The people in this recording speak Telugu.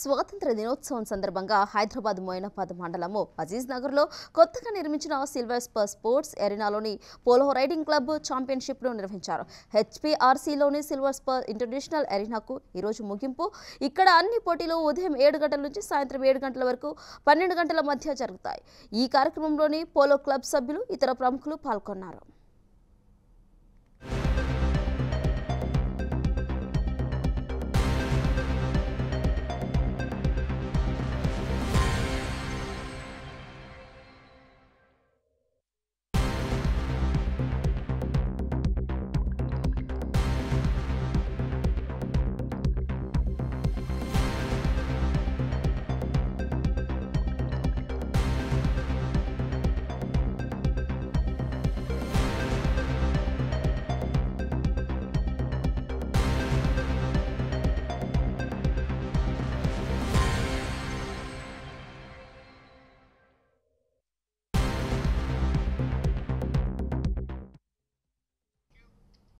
స్వాతంత్ర దినోత్సవం సందర్భంగా హైదరాబాద్ మోయినాబాద్ మండలము అజీజ్ నగర్లో కొత్తగా నిర్మించిన సిల్వర్ స్పర్ స్పోర్ట్స్ ఎరినాలోని పోలో రైడింగ్ క్లబ్ ఛాంపియన్షిప్ను నిర్వహించారు. హెచ్పిఆర్సీలోని సిల్వర్ స్పర్ ఇంటర్నేషనల్ ఎరినాకు ఈరోజు ముగింపు. ఇక్కడ అన్ని పోటీలు ఉదయం ఏడు గంటల నుంచి సాయంత్రం ఏడు గంటల వరకు పన్నెండు గంటల మధ్య జరుగుతాయి. ఈ కార్యక్రమంలోని పోలో క్లబ్ సభ్యులు ఇతర ప్రముఖులు పాల్గొన్నారు.